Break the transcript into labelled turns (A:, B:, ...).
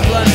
A: problem.